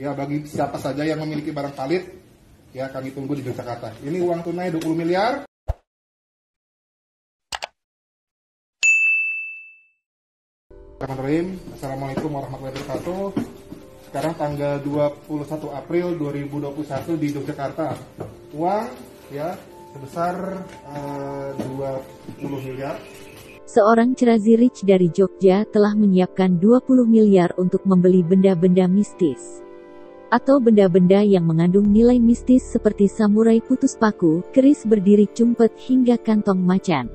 Ya bagi siapa saja yang memiliki barang valid, ya kami tunggu di Yogyakarta. Ini uang tunai 20 miliar. Assalamualaikum warahmatullahi wabarakatuh. Sekarang tanggal 21 April 2021 di Yogyakarta. Uang ya sebesar eh, 20 miliar. Seorang Cerazi Rich dari Jogja telah menyiapkan 20 miliar untuk membeli benda-benda mistis. Atau benda-benda yang mengandung nilai mistis seperti samurai putus paku, keris berdiri cumpet hingga kantong macan.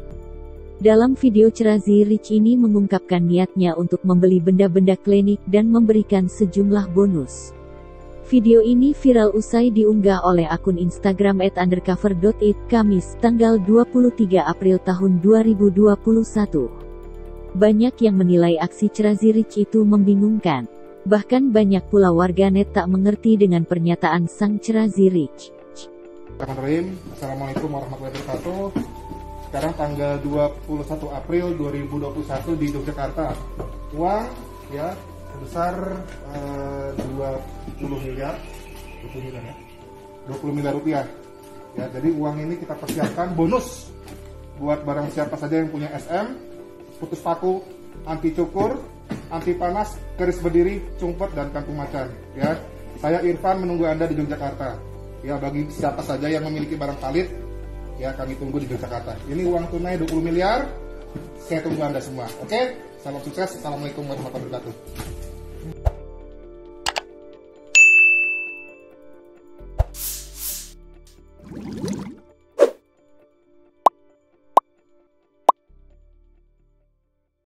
Dalam video Cerazi Rich ini mengungkapkan niatnya untuk membeli benda-benda klinik dan memberikan sejumlah bonus. Video ini viral usai diunggah oleh akun Instagram @undercover.it Kamis tanggal 23 April tahun 2021. Banyak yang menilai aksi Cerazi Rich itu membingungkan. Bahkan banyak pula warganet tak mengerti dengan pernyataan sang Cerazi Rich. Bismillahirrahmanirrahim. Assalamualaikum warahmatullahi wabarakatuh. Sekarang tanggal 21 April 2021 di Yogyakarta. Uang ya sebesar eh, 20 miliar 20 miliar ya 20 miliar rupiah ya jadi uang ini kita persiapkan bonus buat barang siapa saja yang punya SM putus paku anti cukur anti panas keris berdiri cumpet dan kantung macan ya. Saya Irfan menunggu anda di Yogyakarta. Ya bagi siapa saja yang memiliki barang valid ya kami tunggu di Yogyakarta. Ini uang tunai 20 miliar saya tunggu anda semua oke? Salam sukses assalamualaikum warahmatullahi wabarakatuh